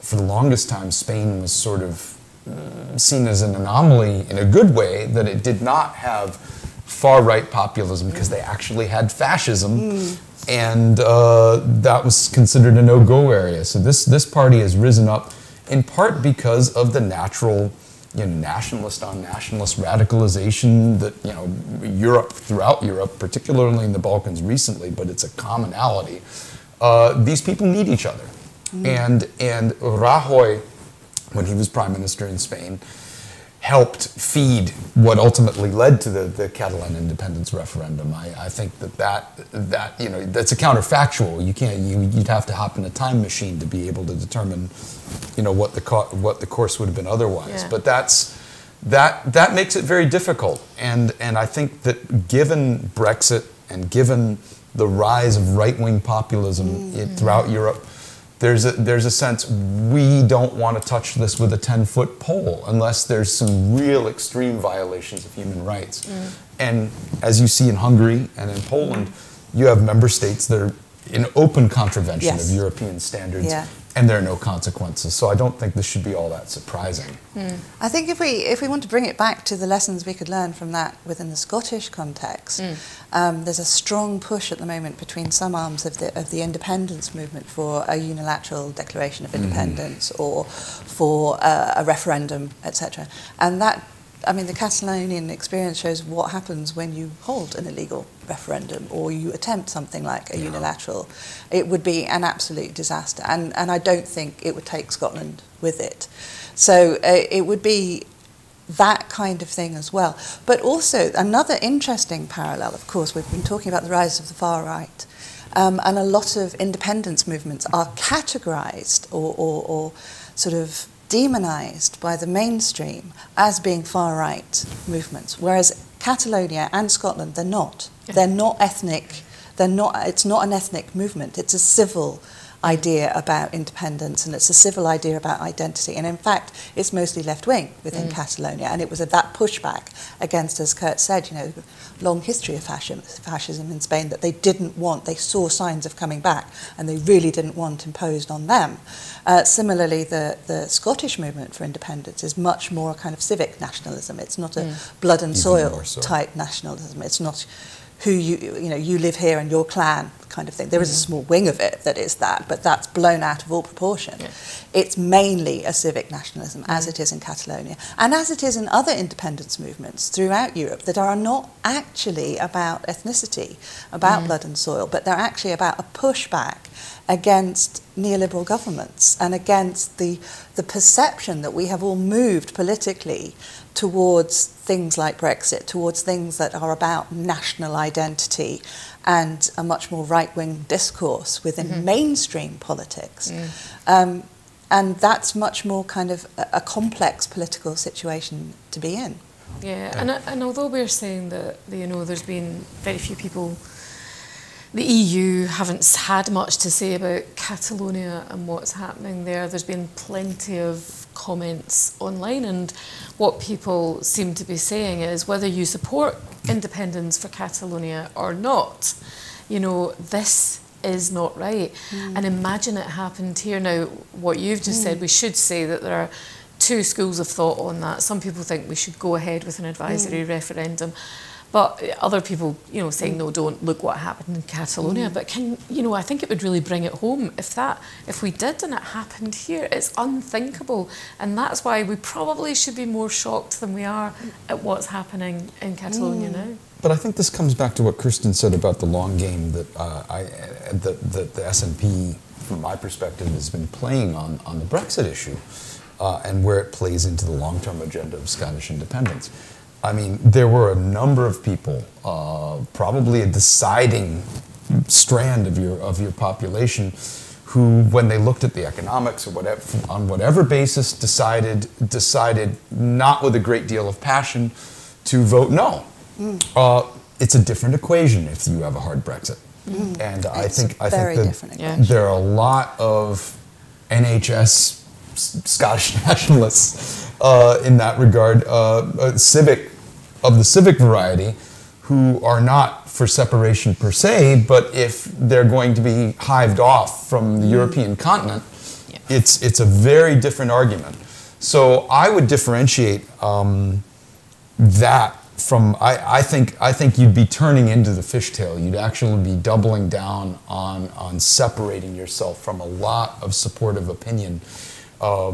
For the longest time, Spain was sort of uh, seen as an anomaly in a good way that it did not have far right populism because they actually had fascism. And uh, that was considered a no go area. So this, this party has risen up in part because of the natural you know, nationalist on nationalist radicalization that you know Europe throughout Europe, particularly in the Balkans recently, but it's a commonality. Uh, these people need each other, and and Rajoy, when he was prime minister in Spain, helped feed what ultimately led to the, the Catalan independence referendum. I, I think that, that that you know that's a counterfactual. You can't you, you'd have to hop in a time machine to be able to determine you know what the co- what the course would have been otherwise. Yeah. But that's that that makes it very difficult. And and I think that given Brexit and given the rise of right wing populism i- throughout Europe, there's a, there's a sense we don't want to touch this with a 10 foot pole unless there's some real extreme violations of human rights. Mm. And as you see in Hungary and in Poland, you have member states that are in open contravention Yes. of European standards, Yeah. And there are no consequences. So I don't think this should be all that surprising. I think if we if we want to bring it back to the lessons we could learn from that within the Scottish context, um, there's a strong push at the moment between some arms of the of the independence movement for a unilateral declaration of independence or for uh, a referendum, etc. And that. I mean, the Catalonian experience shows what happens when you hold an illegal referendum or you attempt something like a unilateral. It would be an absolute disaster, and, and I don't think it would take Scotland with it. So uh, it would be that kind of thing as well. But also, another interesting parallel, of course, we've been talking about the rise of the far right. Um, and a lot of independence movements are categorized or, or, or sort of demonized by the mainstream as being far right movements, whereas Catalonia and Scotland, they're not. They're not ethnic. They're not, it's not an ethnic movement. It's a civil idea about independence and it's a civil idea about identity. And in fact, it's mostly left wing within Catalonia. And it was at that pushback against, as Kurt said, you know, long history of fascism, fascism in Spain that they didn't want, they saw signs of coming back and they really didn't want imposed on them. Uh, similarly, the, the Scottish movement for independence is much more a kind of civic nationalism. It's not a blood and Even soil so. type nationalism. It's not who you, you know, you live here and your clan kind of thing. There is a mm-hmm. small wing of it that is that, but that's blown out of all proportion. Yeah. It's mainly a civic nationalism, as mm-hmm. it is in Catalonia, and as it is in other independence movements throughout Europe that are not actually about ethnicity, about mm-hmm. blood and soil, but they're actually about a pushback against neoliberal governments and against the, the perception that we have all moved politically towards things like Brexit, towards things that are about national identity and a much more right wing discourse within mm-hmm. mainstream politics. Mm. Um, and that's much more kind of a, a complex political situation to be in. Yeah, and, uh, and although we're saying that you know there's been very few people, the EU haven't had much to say about Catalonia and what's happening there. There's been plenty of comments online, and what people seem to be saying is whether you support independence for Catalonia or not, you know this is not right. Hmm. And imagine it happened here. Now, what you've just said, hmm. we should say that there are two schools of thought on that. Some people think we should go ahead with an advisory hmm. referendum. But other people, you know, saying no, don't look what happened in Catalonia. But can you know? I think it would really bring it home if that, if we did and it happened here. It's unthinkable, and that's why we probably should be more shocked than we are at what's happening in Catalonia now. But I think this comes back to what Kirstein said about the long game that uh, I, uh, that, that the SNP, from my perspective, has been playing on, on the Brexit issue uh, and where it plays into the long-term agenda of Scottish independence. I mean, there were a number of people, uh, probably a deciding strand of your of your population, who, when they looked at the economics or whatever, on whatever basis, decided decided not with a great deal of passion to vote no. Uh, it's a different equation if you have a hard Brexit, and I It's think I think that different Yeah. equation. there are a lot of NHS Scottish nationalists uh, in that regard, uh, uh, civic of the civic variety, who are not for separation per se, but if they're going to be hived off from the European continent, Yeah. it's it's a very different argument. So I would differentiate um, that from I, I think I think you'd be turning into the fishtail. You'd actually be doubling down on on separating yourself from a lot of supportive opinion uh,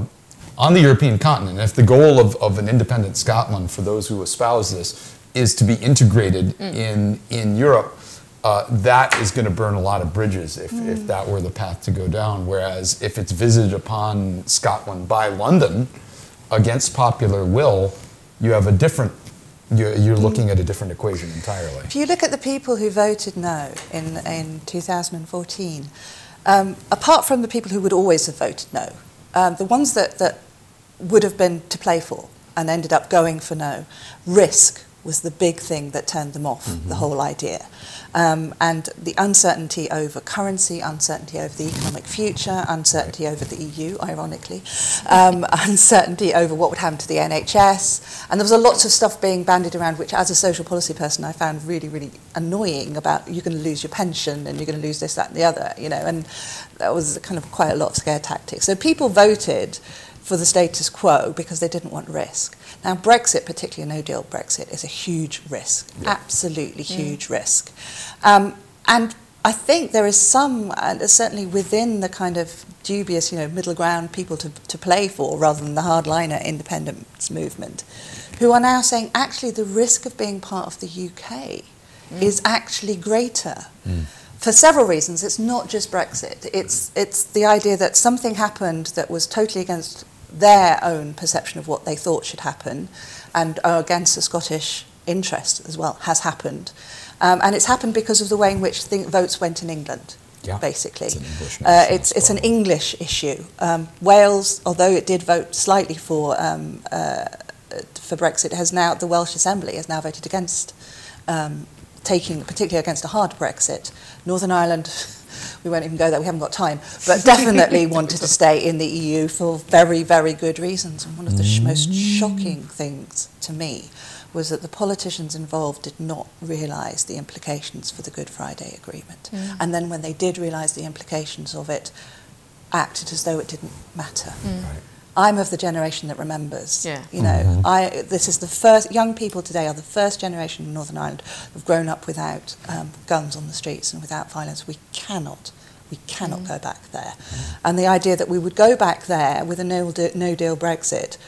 on the European continent. If the goal of, of an independent Scotland, for those who espouse this, is to be integrated in in Europe, uh, that is going to burn a lot of bridges if, if that were the path to go down. Whereas if it's visited upon Scotland by London against popular will, you have a different. You're, you're looking at a different equation entirely. If you look at the people who voted no in, in 2014, um, apart from the people who would always have voted no, um, the ones that, that would have been to play for and ended up going for no, risk, was the big thing that turned them off the whole idea. Um, and the uncertainty over currency, uncertainty over the economic future, uncertainty over the EU, ironically, um, uncertainty over what would happen to the NHS. And there was a lots of stuff being bandied around, which as a social policy person I found really, really annoying about you're going to lose your pension and you're going to lose this, that and the other, you know, and that was kind of quite a lot of scare tactics. So people voted for the status quo because they didn't want risk. Now, Brexit, particularly a no deal Brexit, is a huge risk, absolutely huge risk. Um, and I think there is some, and certainly within the kind of dubious, you know, middle ground people to, to play for rather than the hardliner independence movement, who are now saying actually the risk of being part of the UK is actually greater for several reasons. It's not just Brexit. It's it's the idea that something happened that was totally against their own perception of what they thought should happen, and uh, against the Scottish interest as well has happened, um, and it's happened because of the way in which the votes went in England. Yeah, basically, it's an English uh, it's it's an. English issue. Um, Wales, although it did vote slightly for um, uh, for Brexit, has now the Welsh Assembly has now voted against um, taking, particularly against a hard Brexit. Northern Ireland, we won't even go there, we haven't got time, but definitely wanted to stay in the EU for very, very good reasons. And one of the sh- most shocking things to me was that the politicians involved did not realise the implications for the Good Friday Agreement. Mm. And then when they did realise the implications of it, acted as though it didn't matter. Mm. Right. I'm of the generation that remembers. Yeah. You know, mm-hmm. I this is the first young people today are the first generation in Northern Ireland who've grown up without um, guns on the streets and without violence. We cannot. We cannot mm. go back there. And the idea that we would go back there with a no, de- no deal Brexit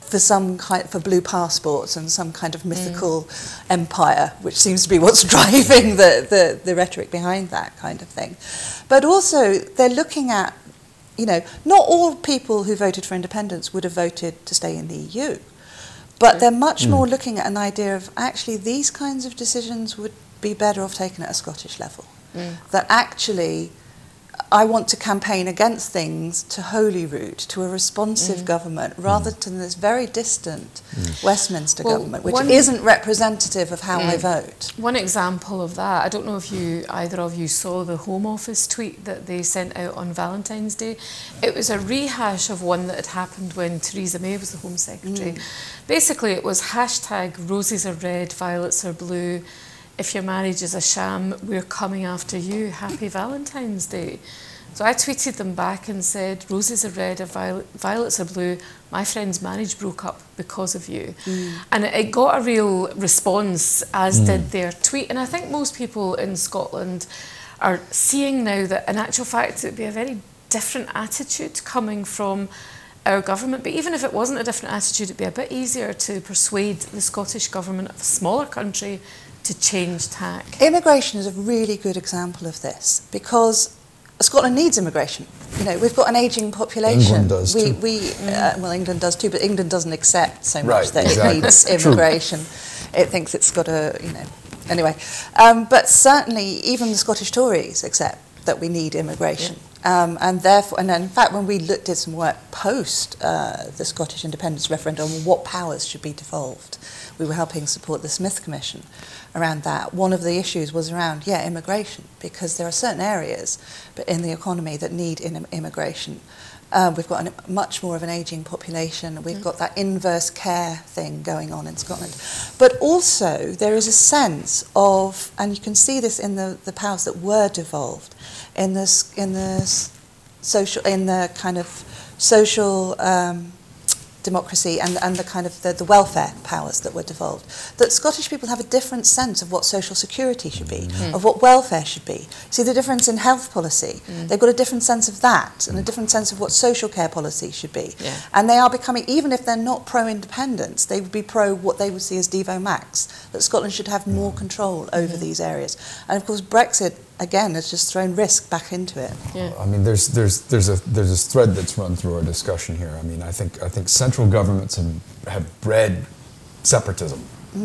for some kind for blue passports and some kind of mm. mythical empire, which seems to be what's driving the, the, the rhetoric behind that kind of thing. But also, they're looking at, you know, not all people who voted for independence would have voted to stay in the EU, but they're much hmm. more looking at an idea of actually these kinds of decisions would be better off taken at a Scottish level. Hmm. That actually, I want to campaign against things to Holyrood, to a responsive mm. government, rather mm. than this very distant mm. Westminster Well, government, which one- isn't representative of how I vote. One example of that, I don't know if you either of you saw the Home Office tweet that they sent out on Valentine's Day. It was a rehash of one that had happened when Theresa May was the Home Secretary. Basically, it was hashtag roses are red, violets are blue. If your marriage is a sham, we're coming after you. Happy Valentine's Day. So I tweeted them back and said, roses are red, and violet, violets are blue. My friend's marriage broke up because of you. Mm. And it, it got a real response, as mm. did their tweet. And I think most people in Scotland are seeing now that, in actual fact, it would be a very different attitude coming from our government. But even if it wasn't a different attitude, it'd be a bit easier to persuade the Scottish government of a smaller country to change tack. Immigration is a really good example of this because Scotland needs immigration. You know, we've got an ageing population. England does we, too. We, uh, well, England does too, but England doesn't accept so much Right, that exactly. it needs True. immigration. It thinks it's got a, you know, anyway. Um, but certainly, even the Scottish Tories accept that we need immigration. Um, and therefore, and in fact, when we looked at some work post uh, the Scottish independence referendum on what powers should be devolved, we were helping support the Smith Commission around that. One of the issues was around, yeah, immigration, because there are certain areas but in the economy that need immigration. Um, we've got an, much more of an ageing population. We've got that inverse care thing going on in Scotland. But also, there is a sense of, and you can see this in the, the powers that were devolved, in this in the social, in the kind of social um, democracy and, and the kind of the, the welfare powers that were devolved. That Scottish people have a different sense of what social security should be, mm-hmm. of what welfare should be. See the difference in health policy. Mm. They've got a different sense of that and a mm. different sense of what social care policy should be. Yeah. And they are becoming, even if they're not pro-independence, they would be pro what they would see as Devo Max, that Scotland should have more mm. control over mm-hmm. these areas. And of course Brexit, again, it's just thrown risk back into it. Yeah. I mean, there's there's there's a there's a thread that's run through our discussion here. I mean, I think I think central governments have have bred separatism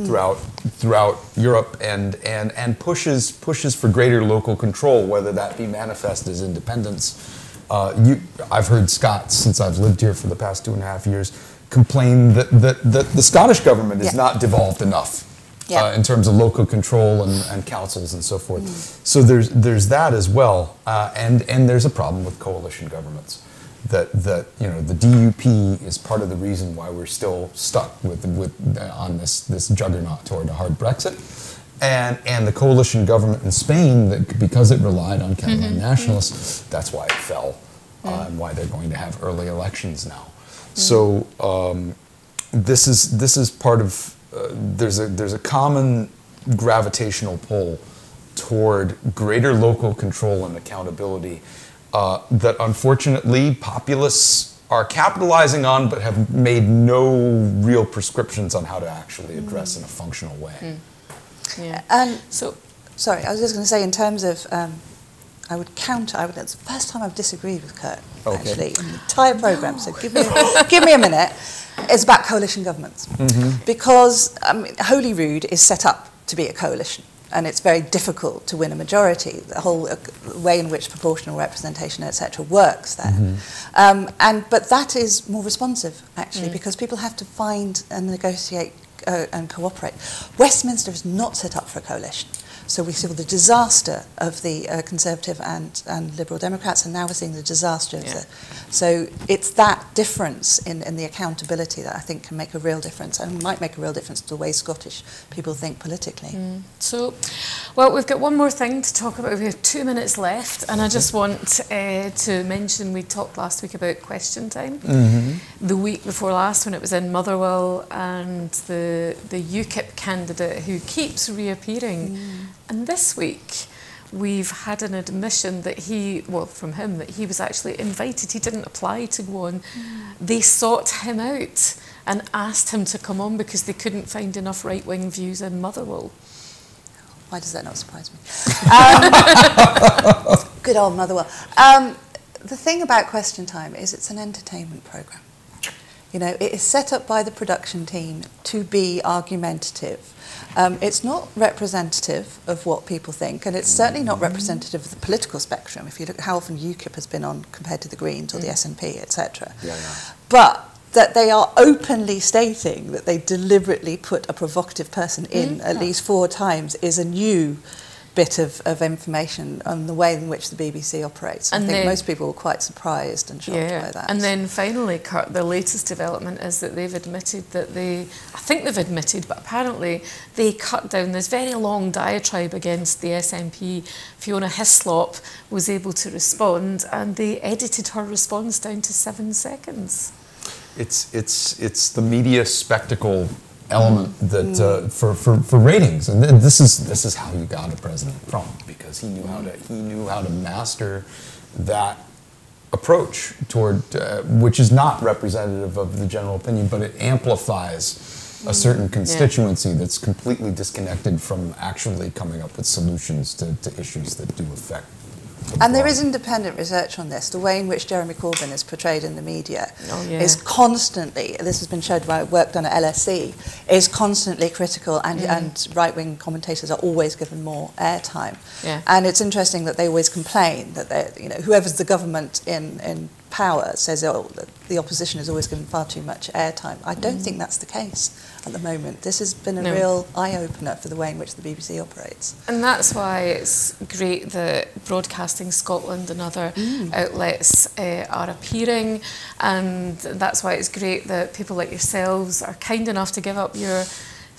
throughout throughout Europe and and and pushes pushes for greater local control, whether that be manifest as independence. Uh, you, I've heard Scots since I've lived here for the past two and a half years complain that that, that the Scottish government is Yeah. not devolved enough Yeah. uh, in terms of local control and, and councils and so forth. So there's there's that as well, uh, and and there's a problem with coalition governments. That that you know the DUP is part of the reason why we're still stuck with with uh, on this this juggernaut toward a hard Brexit. And, and the coalition government in Spain, that because it relied on Catalan nationalists, that's why it fell, uh, and why they're going to have early elections now. So um, this is this is part of uh, there's a there's a common gravitational pull toward greater local control and accountability uh, that unfortunately populists are capitalizing on but have made no real prescriptions on how to actually address in a functional way. Yeah. And So, Sorry, I was just going to say in terms of, um, I would counter. I would. It's the first time I've disagreed with Kurt Okay. actually in the entire program. So give me give me a minute. It's about coalition governments because I mean, Holyrood is set up to be a coalition. And it's very difficult to win a majority. The whole uh, way in which proportional representation, etc., works there, um, and but that is more responsive actually because people have to find and negotiate uh, and cooperate. Westminster is not set up for a coalition. So we saw the disaster of the uh, Conservative and, and Liberal Democrats, and now we're seeing the disaster of Yeah. the. So it's that difference in, in the accountability that I think can make a real difference, and might make a real difference to the way Scottish people think politically. So, well, we've got one more thing to talk about. We have two minutes left, and I just want uh, to mention we talked last week about question time. The week before last, when it was in Motherwell, and the the UKIP candidate who keeps reappearing, and this week. We've had an admission that he, well, from him, that he was actually invited. He didn't apply to go on. They sought him out and asked him to come on because they couldn't find enough right wing views in Motherwell. Why does that not surprise me? Um, good old Motherwell. Um, the thing about Question Time is it's an entertainment programme. You know, it is set up by the production team to be argumentative. Um, it's not representative of what people think, and it's certainly not representative of the political spectrum. If you look at how often UKIP has been on compared to the Greens or the mm. SNP, etc. Yeah, yeah. But that they are openly stating that they deliberately put a provocative person in mm, at least four times is a new bit of, of information on the way in which the BBC operates. And I think then- most people were quite surprised and shocked by that. And then finally, Kurt, the latest development is that they've admitted that they, I think they've admitted, but apparently they cut down this very long diatribe against the SNP. Fiona Hyslop was able to respond, and they edited her response down to seven seconds. it's it's it's the media spectacle element that uh, for, for for ratings, and this is this is how you got a president from because he knew how to he knew how to master that approach toward uh, which is not representative of the general opinion, but it amplifies a certain constituency that's completely disconnected from actually coming up with solutions to, to issues that do affect. And there is independent research on this. The way in which Jeremy Corbyn is portrayed in the media Oh, yeah. is constantly, this has been showed by work done at LSE, is constantly critical and, mm. and right-wing commentators are always given more airtime. Yeah. And it's interesting that they always complain that you know, whoever's the government in, in power says, oh, the- opposition is always given far too much airtime. I don't think that's the case at the moment. This has been a No. real eye-opener for the way in which the BBC operates. And that's why it's great that Broadcasting Scotland and other outlets uh, are appearing, and that's why it's great that people like yourselves are kind enough to give up your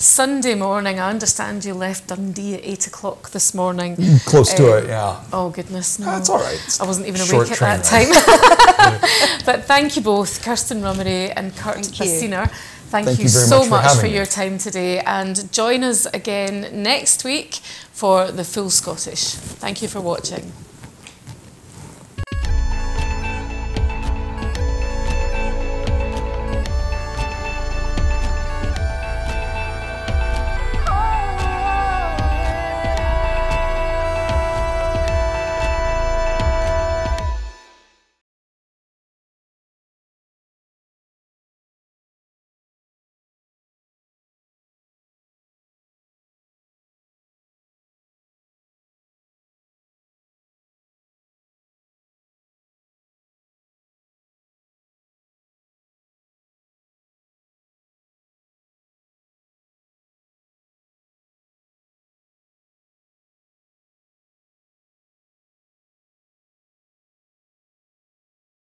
Sunday morning. I understand you left Dundee at eight o'clock this morning. Close to Uh, it, yeah. Oh goodness, no! That's all right. It's I wasn't even short awake at that train time. but thank you both, Kirstein Rummery and Kurt Thank. Bassuener. Thank, Thank you, you so much for much for, having your time today, and join us again next week for the full Scottish. Thank you for watching.